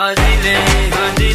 Adile, Adile.